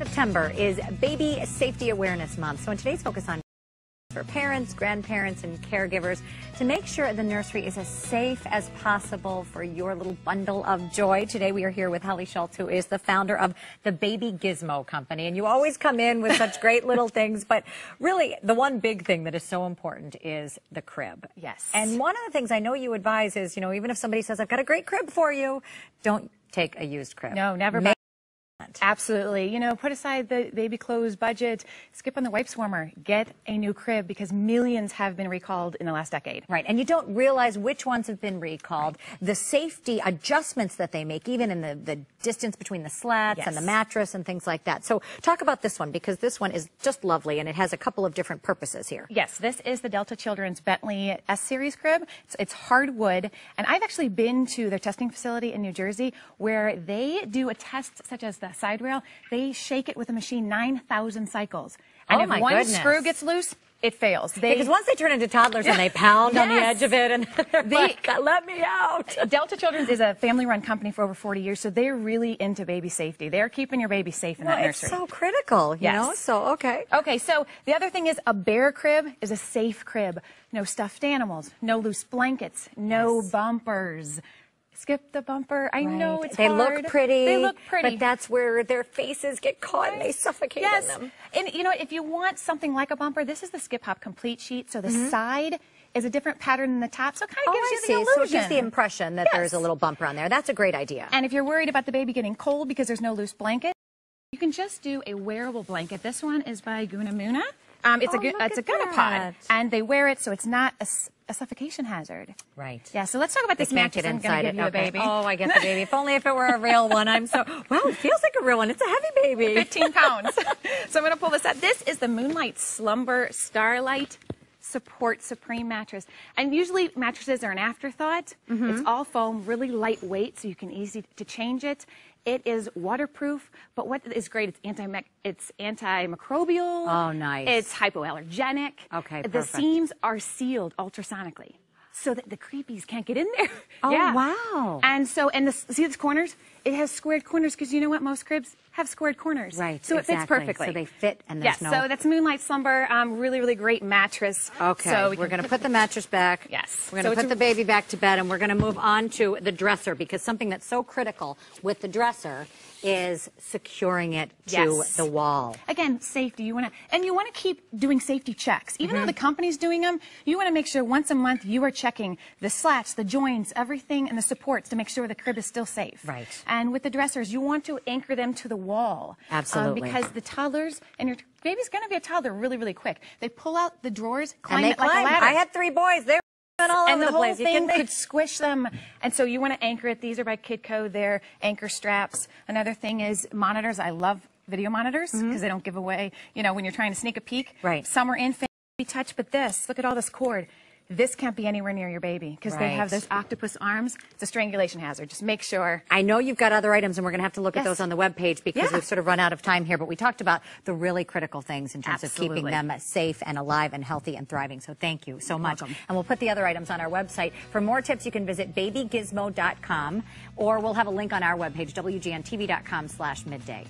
September is Baby Safety Awareness Month. So in today's Focus on for parents, grandparents, and caregivers to make sure the nursery is as safe as possible for your little bundle of joy. Today we are here with Hollie Schultz, who is the founder of the Baby Gizmo Company. And you always come in with such great little things, but really the one big thing that is so important is the crib. Yes. And one of the things I know you advise is, you know, even if somebody says, I've got a great crib for you, don't take a used crib. No, never Make Absolutely. You know, put aside the baby clothes budget, skip on the wipes warmer, get a new crib because millions have been recalled in the last decade. Right, and you don't realize which ones have been recalled. The safety adjustments that they make, even in the, the distance between the slats Yes. and the mattress and things like that. So talk about this one because this one is just lovely and it has a couple of different purposes here. Yes, this is the Delta Children's Bentley S Series crib. It's, it's hardwood, and I've actually been to their testing facility in New Jersey where they do a test such as the side rail. They shake it with a machine 9,000 cycles. And Oh, if my one goodness. screw gets loose, it fails. They, Because once they turn into toddlers and they pound on the edge of it and they're They- like, let me out. Delta Children's is a family-run company for over 40 years, so they're really into baby safety. They're keeping your baby safe in Well, that it's so critical, you Yes. know? So, okay. Okay, so the other thing is a bare crib is a safe crib. No stuffed animals, no loose blankets, no bumpers. Skip the bumper. I know Right. it's they hard. look pretty. They look pretty. But that's where their faces get caught and they suffocate yes. in them. And you know, if you want something like a bumper, this is the Skip Hop Complete Sheet. So the Mm-hmm. side is a different pattern than the top, so it kind of Oh, gives I you the see. illusion. So it gives the impression that there's a little bumper on there. That's a great idea. And if you're worried about the baby getting cold because there's no loose blanket, you can just do a wearable blanket. This one is by Gunamuna. Um, it's Oh, a it's a Gunapod, and they wear it so it's not a suffocation hazard. Right. Yeah. So let's talk about They this mattress. I'm inside going to it. give you Okay. a baby. Oh, I get the baby. If only if it were a real one. I'm so wow. It feels like a real one. It's a heavy baby. 15 pounds. so I'm going to pull this out. This is the Moonlight Slumber Starlight Support Supreme mattress. And usually mattresses are an afterthought. Mm-hmm. It's all foam, really lightweight, so you can easy to change it. It is waterproof, but what is great, it's anti it's antimicrobial. Oh, nice. It's hypoallergenic. Okay, perfect. The seams are sealed ultrasonically. So that the creepies can't get in there. Oh, Yeah. wow. And so, and the, see these corners? It has squared corners because you know what? Most cribs have squared corners. Right. So it fits perfectly. So they fit and there's Yes. no. So that's Moonlight Slumber. Um, really, really great mattress. Okay, So we we're going to put the mattress back. Yes. We're going to it's put the baby back to bed, and we're going to move on to the dresser because something that's so critical with the dresser is securing it to Yes. the wall. Again, safety. You want to, and you want to keep doing safety checks. Even Mm-hmm. though the company's doing them, you want to make sure once a month you are checking the slats, the joints, everything, and the supports to make sure the crib is still safe. Right. And with the dressers, you want to anchor them to the wall. Um, Absolutely. because the toddlers and your baby's going to be a toddler really, really quick. They pull out the drawers, climb it like a ladder. I had three boys. They were all and over the, the, whole place. Thing could squish them. And so you want to anchor it. These are by Kidco. They're anchor straps. Another thing is monitors. I love video monitors because they don't give away, you know, when you're trying to sneak a peek. Mm-hmm. Right. Some are in fancy touch, but this, look at all this cord. This can't be anywhere near your baby because they have those octopus arms. It's a strangulation hazard. Just make sure. I know you've got other items, and we're going to have to look at those on the webpage because Yeah. we've sort of run out of time here. But we talked about the really critical things in terms of keeping them safe and alive and healthy and thriving. So thank you so much. welcome. And we'll put the other items on our website. For more tips, you can visit babygizmo.com or we'll have a link on our webpage, wgntv.com slash midday.